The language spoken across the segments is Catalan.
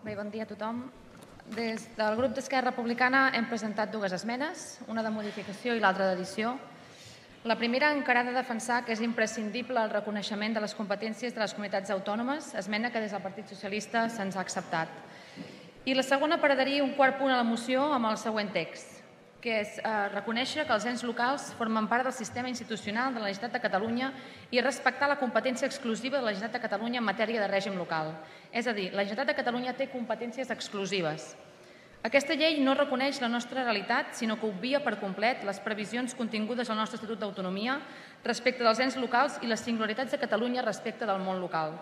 Bé, bon dia a tothom. Des del grup d'Esquerra Republicana hem presentat dues esmenes, una de modificació i l'altra d'edició. La primera encarada a defensar que és imprescindible el reconeixement de les competències de les comunitats autònomes, esmena que des del Partit Socialista se'ns ha acceptat. I la segona per adherir un quart punt a la moció amb el següent text que és eh, reconèixer que els ens locals formen part del sistema institucional de la Generalitat de Catalunya i respectar la competència exclusiva de la Generalitat de Catalunya en matèria de règim local. És a dir, la Generalitat de Catalunya té competències exclusives. Aquesta llei no reconeix la nostra realitat, sinó que obvia per complet les previsions contingudes al nostre Estatut d'Autonomia respecte dels ens locals i les singularitats de Catalunya respecte del món local.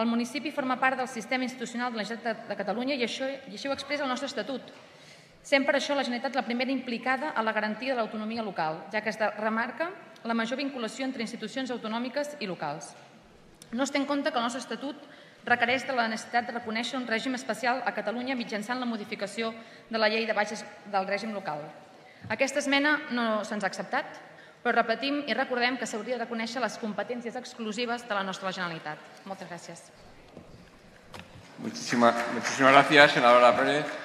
El municipi forma part del sistema institucional de la Generalitat de Catalunya i això, i això ho expressa el nostre Estatut, Sent per això la Generalitat la primera implicada a la garantia de l'autonomia local, ja que es remarca la major vinculació entre institucions autonòmiques i locals. No es té en compte que el nostre Estatut requereix de la necessitat de reconèixer un règim especial a Catalunya mitjançant la modificació de la llei de baixes del règim local. Aquesta esmena no se'ns ha acceptat, però repetim i recordem que s'hauria de reconèixer les competències exclusives de la nostra Generalitat. Moltes gràcies. Muchísimas, muchísimas gracias, senadora Pérez.